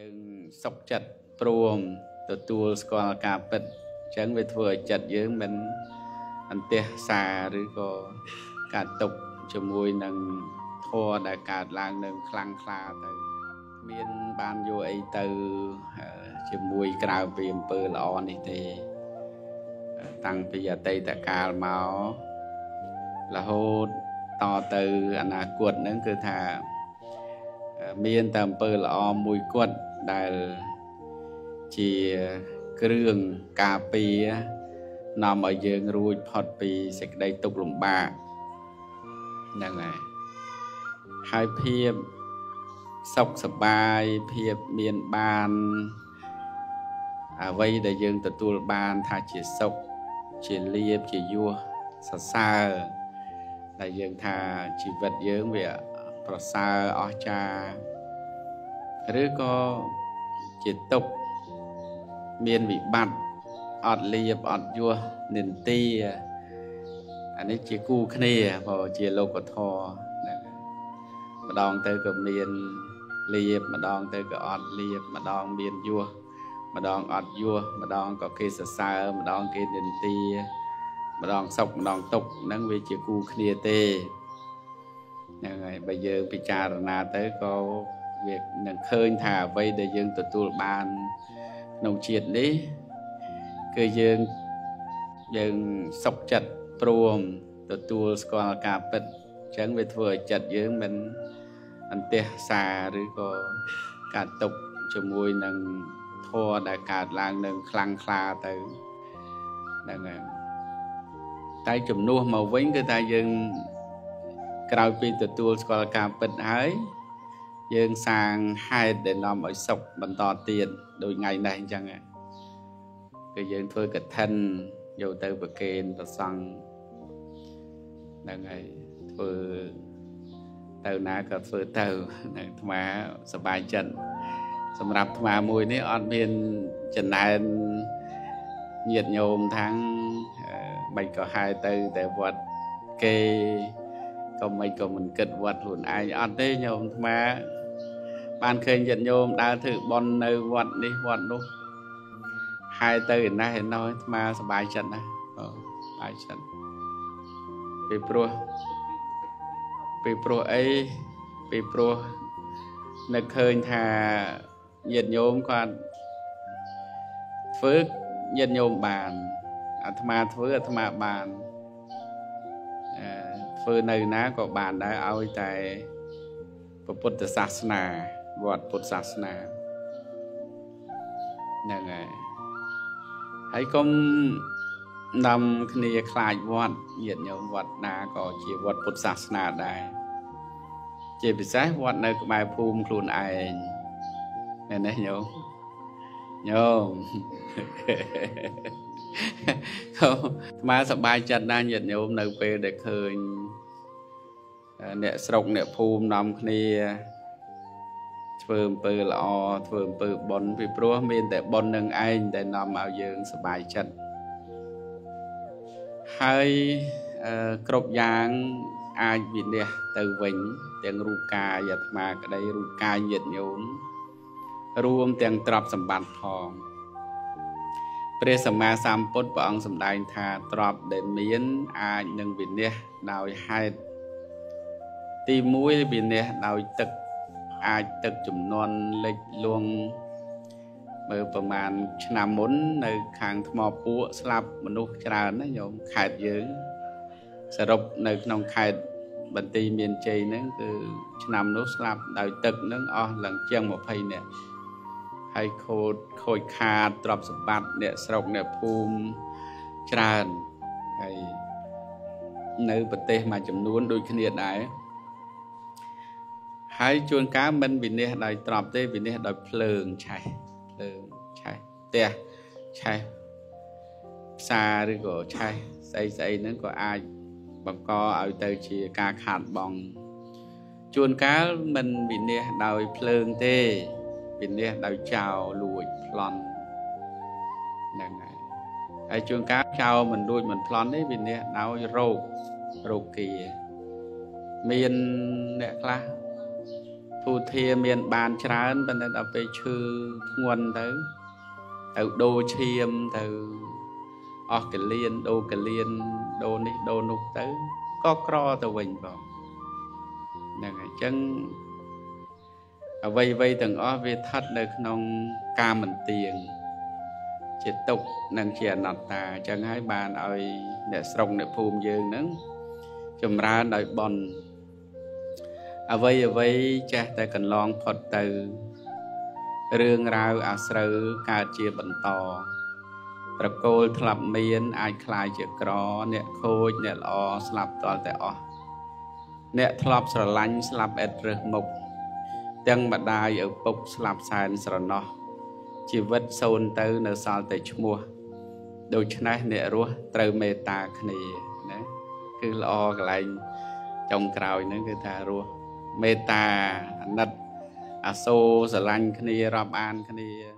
យើងសុខចិត្តព្រមទទួលស្គាល់ការពិតអញ្ចឹងវាធ្វើឲ្យចិត្តយើងមិនអន្ទះសារឬក៏ការຕົកជាមួយនឹងធម៌ដែលកើតឡើងនឹងខ្លាំងក្លាទៅមានបានយកអីទៅជាមួយក្រៅពីអំពើល្អនេះទេ តាំងពីអតីតកាលមករហូតតទៅអនាគតហ្នឹងគឺថា មានតែអំពើល្អមួយគត់ដែលជាគ្រឿងការពារនាំឲ្យយើងរួចផុតពីសេចក្តីទុក្ខលំបាកហ្នឹងហើយហើយភាពសុខសប្បាយភាពមានបានអ្វីដែលយើងទទួលបានថាជាសុខជាលៀបជាយោសរសើរដែលយើងថាជីវិតយើងវា ប្រសើរអស្ចារ្យឬក៏ជាទុកមានវិបត្តិអត់លៀបអត់យោនិន្ទាអានេះជាគូគ្នាបើជាលោកធម៌ម្ដងទៅក៏មានលៀបម្ដងទៅក៏អត់លៀបម្ដងមានយោម្ដងអត់យោម្ដងក៏គេសរសើរម្ដងគេនិន្ទាម្ដងសុកម្ដងទុកហ្នឹងវាជាគូគ្នាទេ ហ្នឹងហើយបើយើងពិចារណាទៅក៏វានឹងឃើញថាអ្វីដែលយើងទទួលបានក្នុងជាតិនេះគឺយើងយើងសុខចិត្តព្រមទទួលស្គាល់ការពិតអញ្ចឹងវាធ្វើឲ្យចិត្តយើងមិនអន្ទះសារឬក៏ការຕົកជាមួយនឹងធម៌ដែលកើតឡើងនឹងខ្លាំងក្លាទៅហ្នឹងហើយតែជំនួសមកវិញគឺថាយើង ក្រោយពីទទួលស្គាល់ការពិតហើយយើងសាងហេតុដែលនាំឲ្យសុខបន្តទៀតដូចថ្ងៃនេះអញ្ចឹងគឺយើងធ្វើកឋិនយកទៅប្រគេនប្រសង់ហ្នឹងហើយធ្វើទៅណាក៏ធ្វើទៅអាត្មាសប្បាយចិត្តសម្រាប់អាត្មាមួយនេះអត់មានចំណែនញាតញោមថាំងមិនក៏ហែទៅតែវត្តគេ ក៏មិនក៏មិនគិតវត្តខ្លួនឯងអត់ទេញោមអាត្មាបានឃើញញាតិញោមដើរធ្វើបន់នៅវត្តនេះវត្តនោះហើយទៅឯណាឯណោះអាត្មាសប្បាយចិត្តណាស់អូសប្បាយចិត្តពីព្រោះពីព្រោះអីពីព្រោះនឹកឃើញថាញាតិញោមគាត់ធ្វើញាតិញោមបានអាត្មាធ្វើអាត្មាបាន ធ្វើនៅណាក៏បានដែរឲ្យតែពុទ្ធសាសនាវត្តពុទ្ធសាសនាហ្នឹងហើយហើយកុំនាំគ្នាខ្លាចវត្តញាតិញោមវត្តណាក៏ជាវត្តពុទ្ធសាសនាដែរជាពិសេសវត្តនៅក្បែរភូមិខ្លួនឯងមែនទេញោមញោម ក៏ស្មាសប្បាយចិត្តណាស់ញាតិញោមនៅពេលដែលឃើញអ្នកស្រុកអ្នកភូមិនាំគ្នាធ្វើអំពើល្អធ្វើអំពើបុណ្យពីព្រោះមានតែបុណ្យនឹងឯងដែលនាំឲ្យយើងសប្បាយចិត្តហើយគ្រប់យ៉ាងអាចវិនិច្ឆ័យទៅវិញ ទាំងរូបកាយអាត្មាក្តីរូបកាយញាតញោមរួមទាំងទ្រព្យសម្បត្តិផង ព្រះសម្មាសម្ពុទ្ធព្រះអង្គសម្ដែងថាទ្រព្យដែលមានអាចនឹងវិនិច្ឆ័យដោយហេតុទី1វិនិច្ឆ័យដោយទឹកអាចទឹកចំនួនលិចលួងមើលប្រមាណឆ្នាំមុននៅខាងថ្មពួកស្លាប់មនុស្សច្រើនណាញោមខេត្តយើងសរុបនៅក្នុងខេត្តបន្ទាយមានជ័យហ្នឹងគឺឆ្នាំនោះស្លាប់ដោយទឹកហ្នឹងអស់ឡើងជាង20នាក់ ហើយខូចខូចខាតទ្រព្យសម្បត្តិអ្នកស្រុកអ្នកភូមិច្រើនហើយនៅប្រទេសមួយចំនួនដូចគ្នាដែរហើយជួនកាលមិនវិនិច្ឆ័យដោយទ្របទេវិនិច្ឆ័យដោយភ្លើងឆេះភ្លើងឆេះផ្ទះឆេះផ្សារឬក៏ឆេះស្អីស្អីហ្នឹងក៏អាចបង្កឲ្យទៅជាការខាតបង់ជួនកាលមិនវិនិច្ឆ័យដោយភ្លើងទេ វិនិច្ឆ័យដោយចោលលួចប្លន់ហ្នឹងហើយហើយជួនកាលចោលមិនលួចមិនប្លន់ទេវិនិច្ឆ័យដោយរោគរោគគាមានអ្នកខ្លះពូធាមានបានច្រើនប៉ុន្តែដល់ពេលឈឺធ្ងន់ទៅទៅដូរឈាមទៅអស់កលៀនដូរកលៀនដូរនេះដូរនោះទៅក៏ក្រទៅវិញបងហ្នឹងហើយអញ្ចឹង អ្វីអ្វីទាំងអស់វាស្ថិតនៅក្នុងកាមន្ទៀងជាទុកនិងជាអនត្តាអញ្ចឹងហើយបានឲ្យអ្នកស្រុកអ្នកភូមិយើងហ្នឹងចម្រើនដោយបន់អ្វីអ្វីចេះតែកន្លងផុតទៅរឿងរ៉ាវអាស្រូវកើតជាបន្តប្រកូលធ្លាប់មានអាចคลายជាក្រ អ្នកខូចអ្នកល្អស្លាប់តលតែអស់អ្នកធ្លាប់ស្រឡាញ់ស្លាប់អិតរើសមុខ ទាំងម្ដាយឪពុកស្លាប់សែនស្រណោះជីវិតសូន្យទៅនៅសល់តែឈ្មោះដូច្នេះអ្នករស់ត្រូវមេត្តាគ្នាណាគឺល្អកន្លែងចុងក្រោយហ្នឹងគឺថារស់មេត្តាអាណិតអាសូរស្រឡាញ់គ្នារាប់អានគ្នា